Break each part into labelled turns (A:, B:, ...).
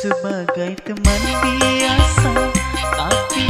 A: Sebagai teman biasa Tapi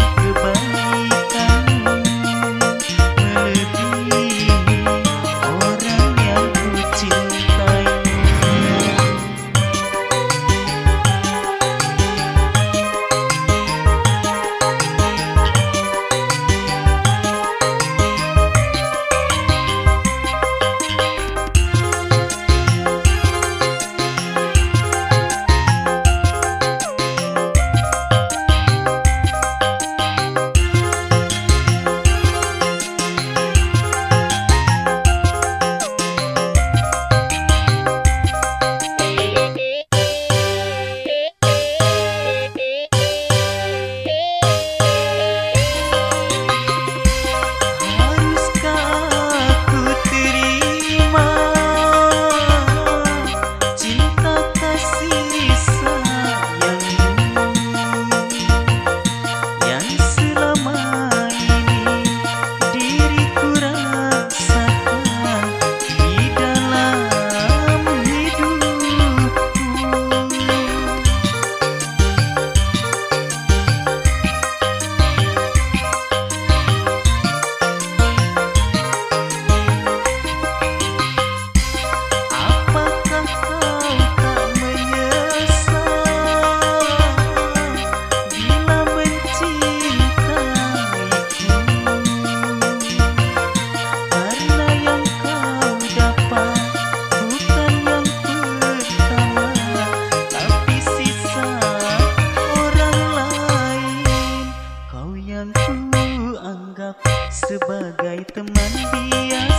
A: দিয়া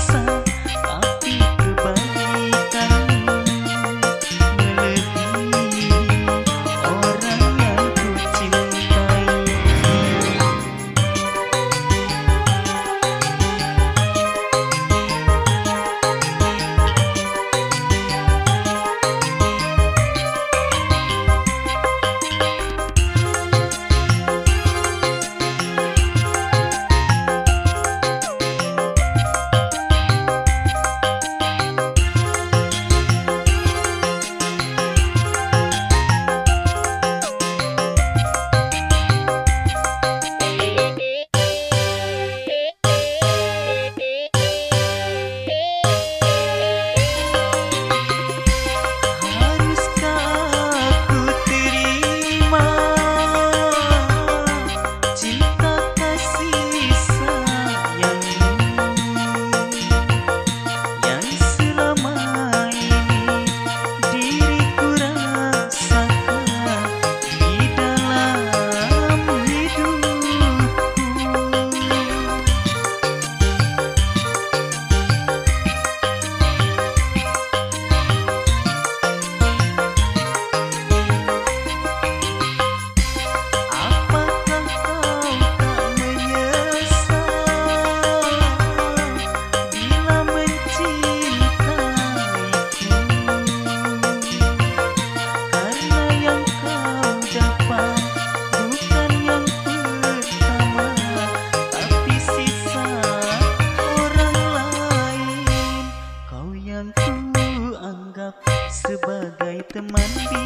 A: teman biasa Tapi